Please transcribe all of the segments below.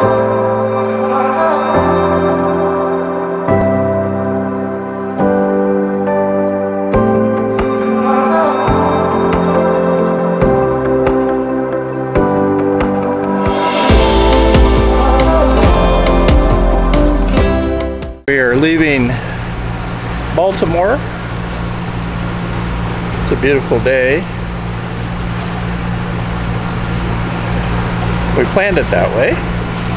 We are leaving Baltimore. It's a beautiful day. We planned it that way.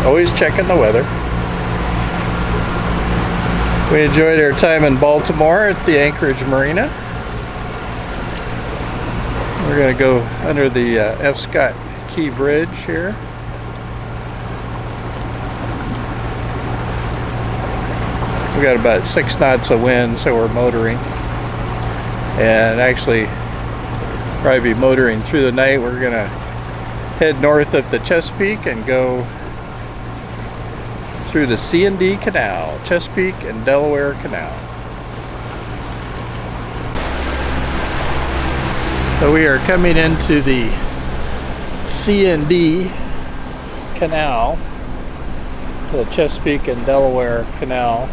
Always checking the weather. We enjoyed our time in Baltimore at the Anchorage Marina. We're going to go under the uh, F. Scott Key Bridge here. We got about six knots of wind, so we're motoring. And actually, probably be motoring through the night. We're gonna head north up the Chesapeake and go through the C and D Canal, Chesapeake and Delaware Canal. So we are coming into the C and D Canal, the Chesapeake and Delaware Canal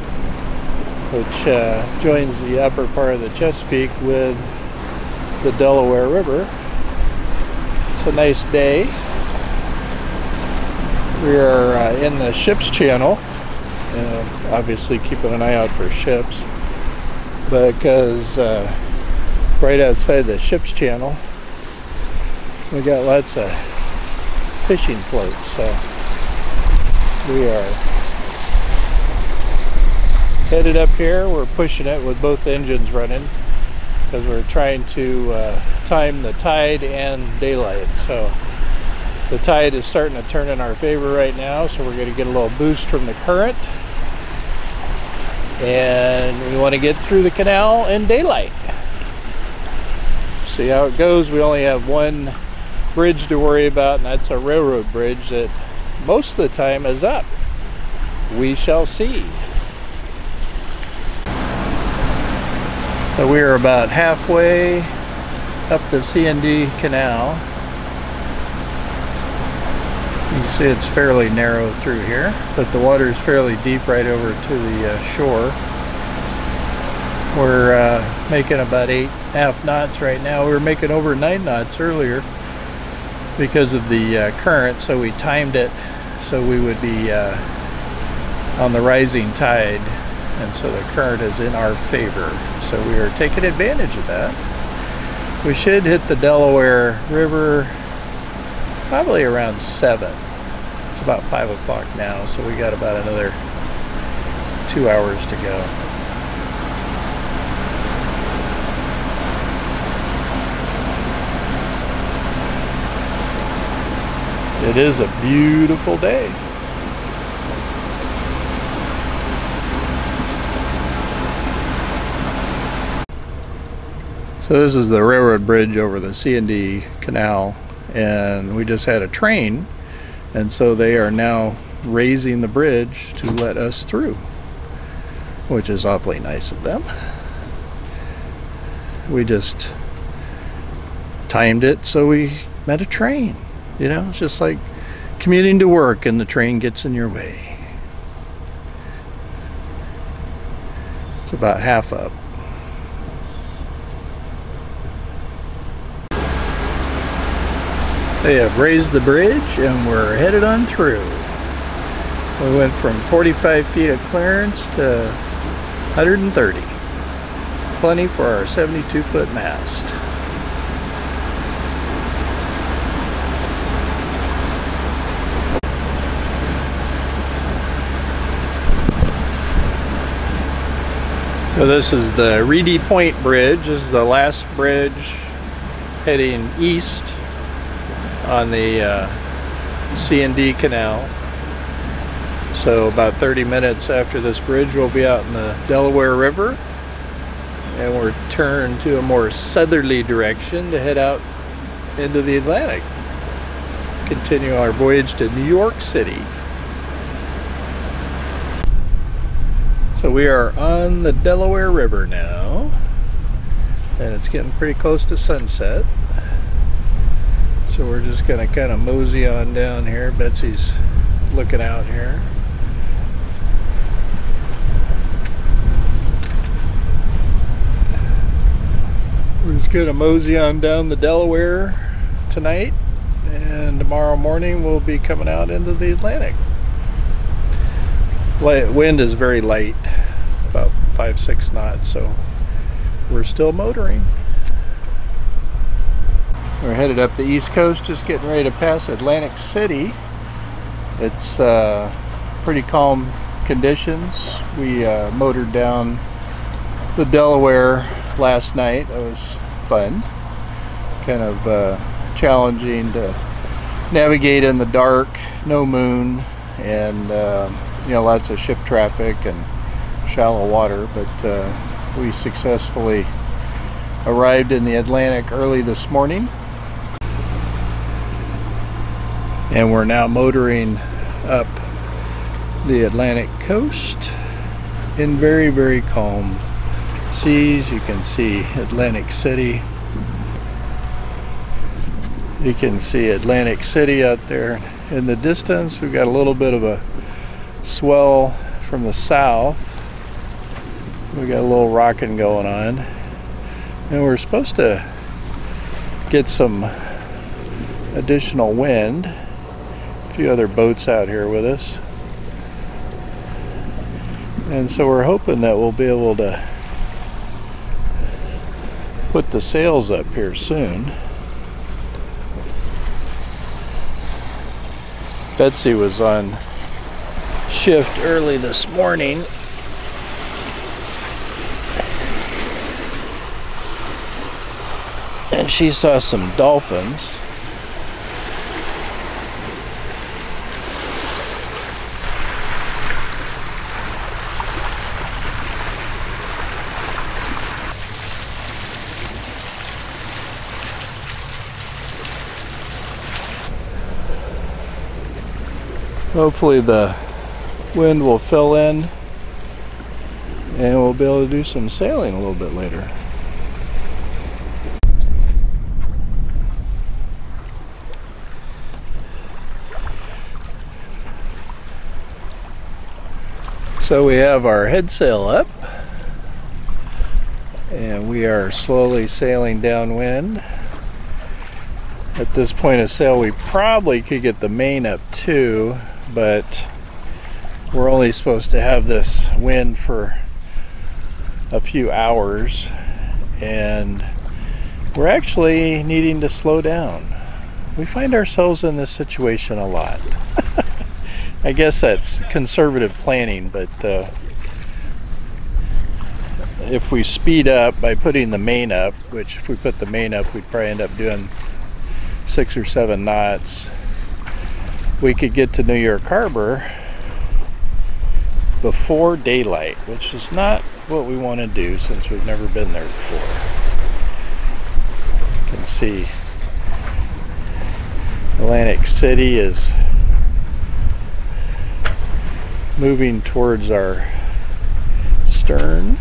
which uh, joins the upper part of the Chesapeake with the Delaware River. It's a nice day. We are uh, in the ship's channel, uh, obviously keeping an eye out for ships, because uh, right outside the ship's channel, we got lots of fishing floats. So we are headed up here. We're pushing it with both engines running because we're trying to uh, time the tide and daylight. So the tide is starting to turn in our favor right now, so we're going to get a little boost from the current. And we want to get through the canal in daylight. See how it goes. We only have one bridge to worry about, and that's a railroad bridge that most of the time is up. We shall see. So we are about halfway up the C&D Canal. You can see it's fairly narrow through here, but the water is fairly deep right over to the uh, shore. We're uh, making about eight half knots right now. We were making over nine knots earlier because of the uh, current, so we timed it so we would be uh, on the rising tide, and so the current is in our favor so we are taking advantage of that. We should hit the Delaware River probably around 7. It's about 5 o'clock now, so we got about another two hours to go. It is a beautiful day. So this is the railroad bridge over the C&D Canal and we just had a train and so they are now raising the bridge to let us through which is awfully nice of them. We just timed it so we met a train. You know, it's just like commuting to work and the train gets in your way. It's about half up. They have raised the bridge and we're headed on through. We went from 45 feet of clearance to 130. Plenty for our 72 foot mast. So this is the Reedy Point Bridge. This is the last bridge heading east on the uh, C&D Canal. So about 30 minutes after this bridge we'll be out in the Delaware River and we're turned to a more southerly direction to head out into the Atlantic. Continue our voyage to New York City. So we are on the Delaware River now and it's getting pretty close to sunset. So we're just going to kind of mosey on down here. Betsy's looking out here. We're just gonna mosey on down the Delaware tonight and tomorrow morning we'll be coming out into the Atlantic. Light, wind is very light, about five, six knots, so we're still motoring. We're headed up the East Coast, just getting ready to pass Atlantic City. It's uh, pretty calm conditions. We uh, motored down the Delaware last night. That was fun. Kind of uh, challenging to navigate in the dark, no moon, and uh, you know lots of ship traffic and shallow water. But uh, we successfully arrived in the Atlantic early this morning, and we're now motoring up the Atlantic coast in very very calm seas. You can see Atlantic City you can see Atlantic City out there in the distance. We've got a little bit of a swell from the south. We got a little rocking going on. And we're supposed to get some additional wind. Few other boats out here with us. And so we're hoping that we'll be able to put the sails up here soon. Betsy was on shift early this morning. And she saw some dolphins. Hopefully the wind will fill in and we'll be able to do some sailing a little bit later. So we have our head sail up and we are slowly sailing downwind. At this point of sail we probably could get the main up too but we're only supposed to have this wind for a few hours and we're actually needing to slow down. We find ourselves in this situation a lot. I guess that's conservative planning, but uh, if we speed up by putting the main up, which if we put the main up, we'd probably end up doing six or seven knots we could get to New York Harbor before daylight, which is not what we want to do since we've never been there before. You can see Atlantic City is moving towards our stern.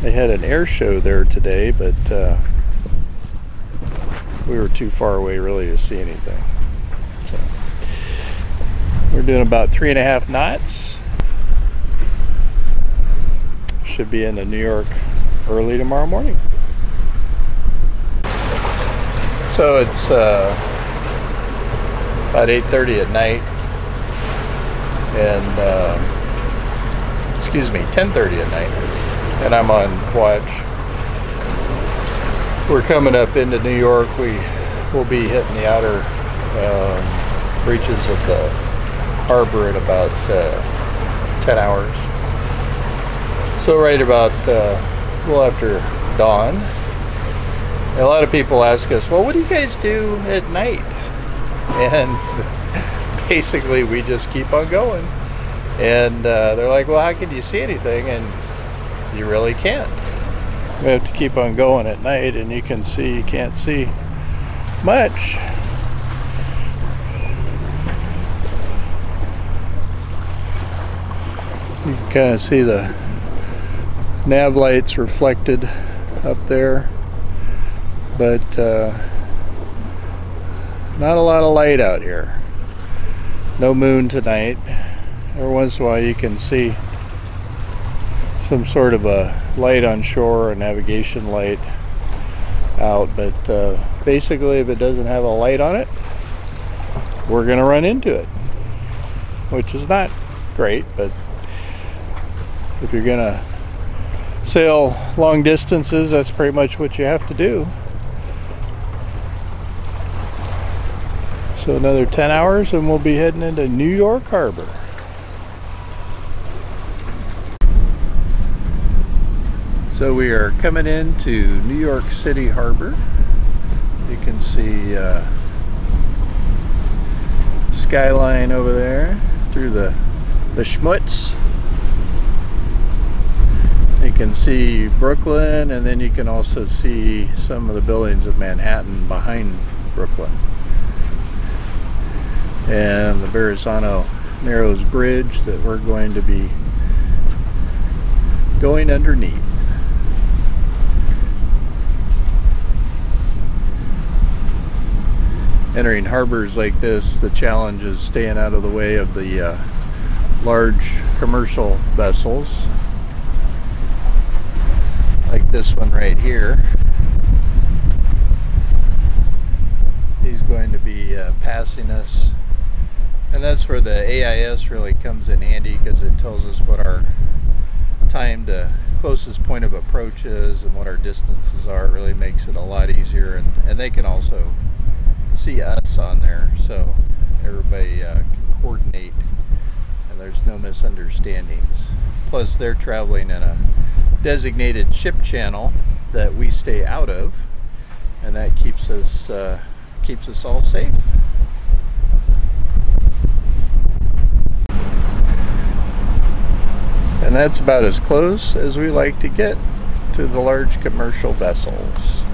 They had an air show there today, but uh, we were too far away really to see anything. So we're doing about three and a half knots. Should be into New York early tomorrow morning. So it's uh, about 8.30 at night and uh, excuse me 10.30 at night and I'm on watch we're coming up into New York. We will be hitting the outer um, reaches of the harbor in about uh, 10 hours. So right about uh, a little after dawn. A lot of people ask us, well, what do you guys do at night? And basically we just keep on going. And uh, they're like, well, how can you see anything? And you really can't we have to keep on going at night and you can see you can't see much you can kind of see the nav lights reflected up there but uh, not a lot of light out here No moon tonight. Every once in a while you can see some sort of a light on shore, a navigation light out, but uh, basically if it doesn't have a light on it, we're going to run into it, which is not great, but if you're going to sail long distances, that's pretty much what you have to do. So another 10 hours and we'll be heading into New York Harbor. So we are coming into New York City Harbor. You can see uh, skyline over there through the, the schmutz. You can see Brooklyn and then you can also see some of the buildings of Manhattan behind Brooklyn. And the Verrazano Narrows Bridge that we're going to be going underneath. Entering harbors like this, the challenge is staying out of the way of the uh, large commercial vessels, like this one right here. He's going to be uh, passing us, and that's where the AIS really comes in handy because it tells us what our time to closest point of approach is and what our distances are. It really makes it a lot easier, and, and they can also see us on there so everybody uh, can coordinate and there's no misunderstandings. Plus they're traveling in a designated ship channel that we stay out of and that keeps us uh, keeps us all safe. And that's about as close as we like to get to the large commercial vessels.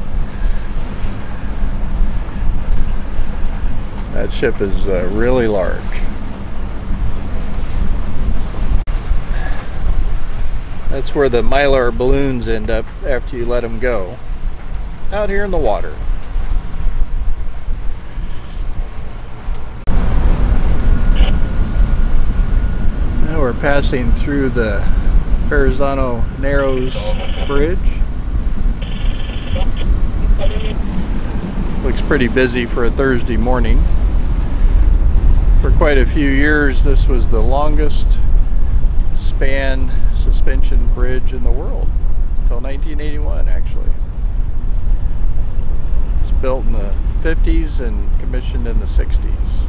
That ship is uh, really large. That's where the mylar balloons end up after you let them go. Out here in the water. Now we're passing through the Verrazano Narrows Bridge. Looks pretty busy for a Thursday morning for quite a few years this was the longest span suspension bridge in the world until 1981 actually. It's built in the 50s and commissioned in the 60s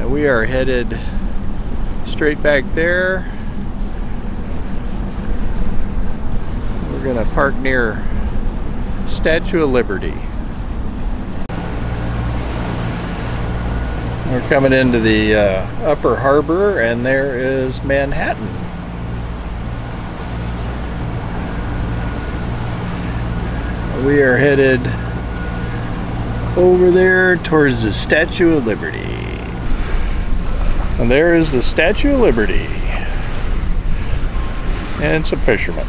and we are headed straight back there. We're gonna park near Statue of Liberty We're coming into the uh, upper harbor and there is Manhattan. We are headed over there towards the Statue of Liberty. And there is the Statue of Liberty. And some fishermen.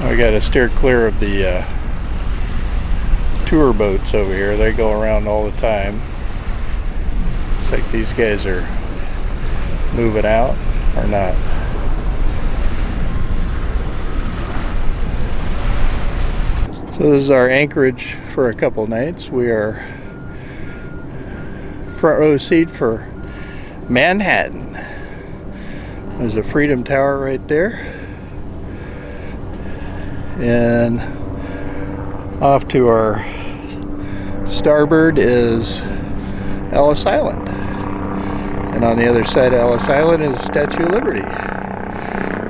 I gotta steer clear of the uh, tour boats over here. They go around all the time. Like these guys are moving out or not. So this is our anchorage for a couple nights. We are front row seat for Manhattan. There's a Freedom Tower right there. And off to our starboard is Ellis Island. And on the other side of Ellis Island is the Statue of Liberty.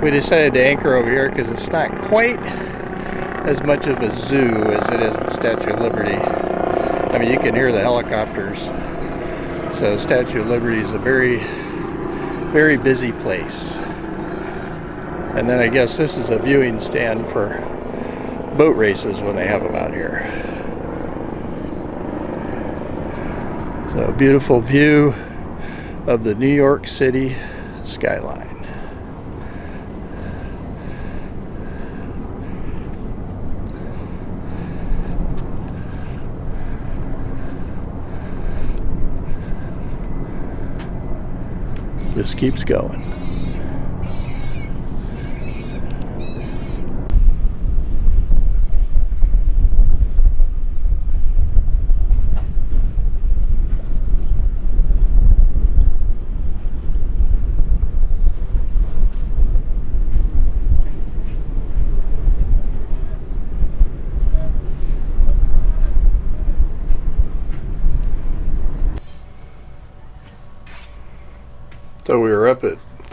We decided to anchor over here because it's not quite as much of a zoo as it is the Statue of Liberty. I mean, you can hear the helicopters. So Statue of Liberty is a very, very busy place. And then I guess this is a viewing stand for boat races when they have them out here. So beautiful view of the New York City skyline. Just keeps going.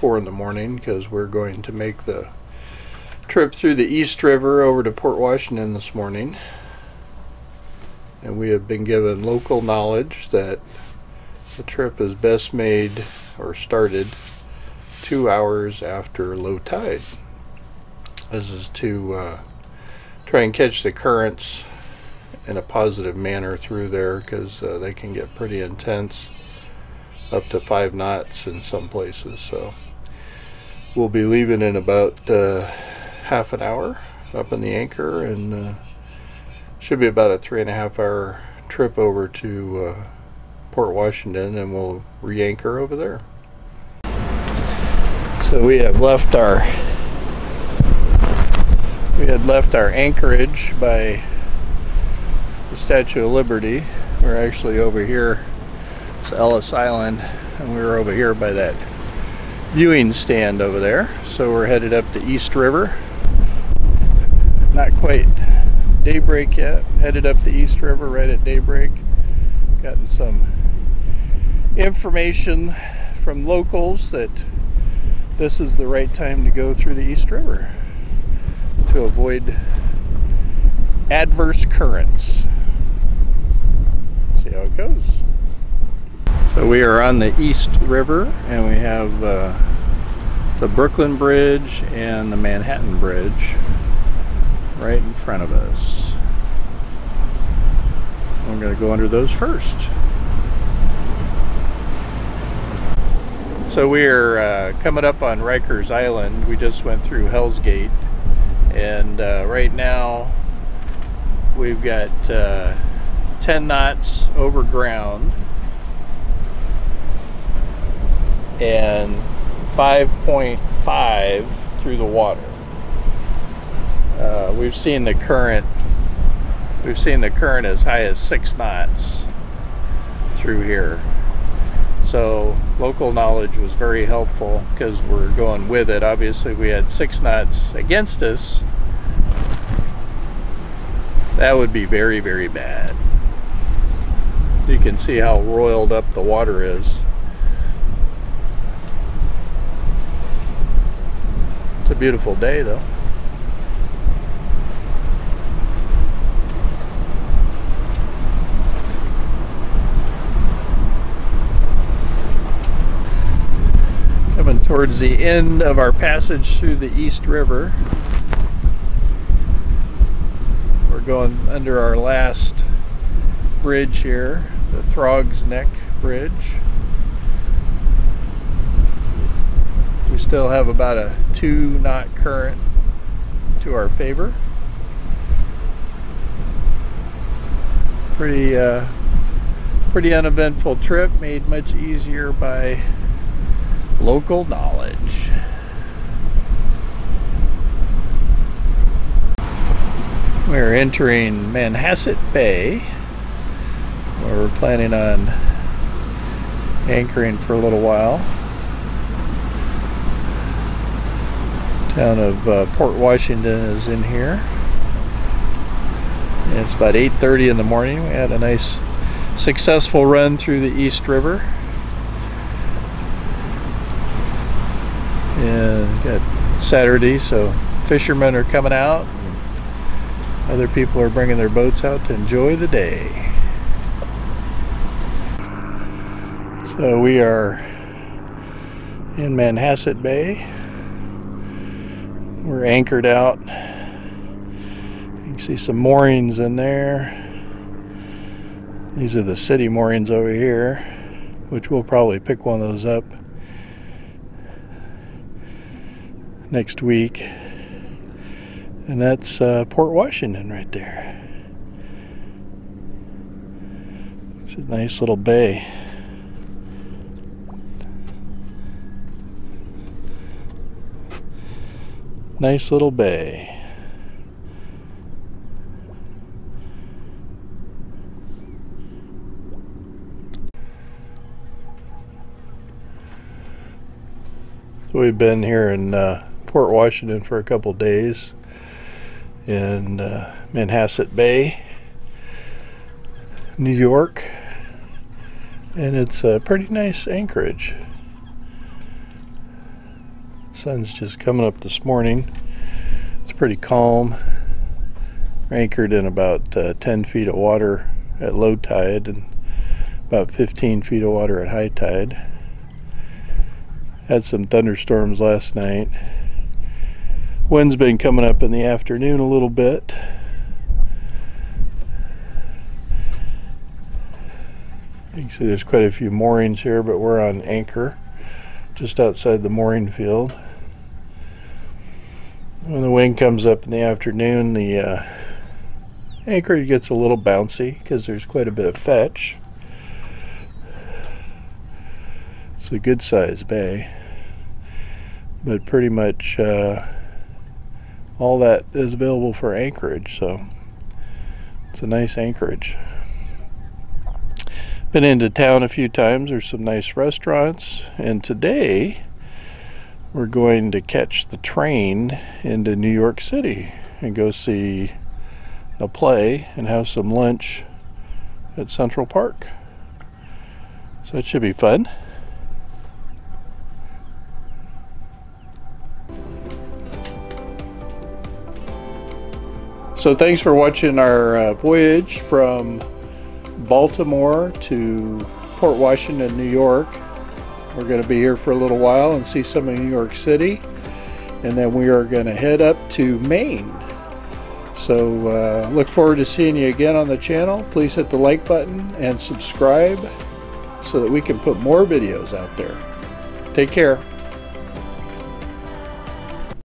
Four in the morning because we're going to make the trip through the East River over to Port Washington this morning. And we have been given local knowledge that the trip is best made or started two hours after low tide. This is to uh, try and catch the currents in a positive manner through there because uh, they can get pretty intense up to five knots in some places. So we'll be leaving in about uh, half an hour up in the anchor and uh, should be about a three and a half hour trip over to uh, Port Washington and we'll re-anchor over there. So we have left our we had left our anchorage by the Statue of Liberty. We're actually over here it's Ellis Island and we were over here by that viewing stand over there. So we're headed up the East River. Not quite daybreak yet. Headed up the East River right at daybreak. Gotten some information from locals that this is the right time to go through the East River to avoid adverse currents. See how it goes. So we are on the East River and we have uh, the Brooklyn Bridge and the Manhattan Bridge right in front of us. I'm going to go under those first. So we are uh, coming up on Rikers Island. We just went through Hell's Gate and uh, right now we've got uh, 10 knots over ground and 5.5 through the water. Uh, we've seen the current we've seen the current as high as six knots through here. So local knowledge was very helpful because we're going with it. Obviously we had six knots against us. That would be very very bad. You can see how roiled up the water is It's a beautiful day though. Coming towards the end of our passage through the East River. We're going under our last bridge here, the Throgs Neck Bridge. We still have about a two knot current to our favor. Pretty, uh, pretty uneventful trip, made much easier by local knowledge. We're entering Manhasset Bay, where we're planning on anchoring for a little while. Town of uh, Port Washington is in here. And it's about 8.30 in the morning. We had a nice successful run through the East River. And got Saturday, so fishermen are coming out. Other people are bringing their boats out to enjoy the day. So we are in Manhasset Bay. We're anchored out. You can see some moorings in there. These are the city moorings over here, which we'll probably pick one of those up next week. And that's uh, Port Washington right there. It's a nice little bay. Nice little bay. So we've been here in uh, Port Washington for a couple days in uh, Manhasset Bay, New York, and it's a pretty nice anchorage. Sun's just coming up this morning. It's pretty calm. We're anchored in about uh, 10 feet of water at low tide and about 15 feet of water at high tide. Had some thunderstorms last night. Wind's been coming up in the afternoon a little bit. You can see there's quite a few moorings here, but we're on anchor just outside the mooring field. When the wind comes up in the afternoon, the uh, anchorage gets a little bouncy because there's quite a bit of fetch. It's a good sized bay. But pretty much uh, all that is available for anchorage so it's a nice anchorage. Been into town a few times. There's some nice restaurants. And today we're going to catch the train into New York City and go see a play and have some lunch at Central Park so it should be fun So thanks for watching our uh, voyage from Baltimore to Port Washington, New York. We're going to be here for a little while and see some of New York City. And then we are going to head up to Maine. So uh, look forward to seeing you again on the channel. Please hit the like button and subscribe so that we can put more videos out there. Take care.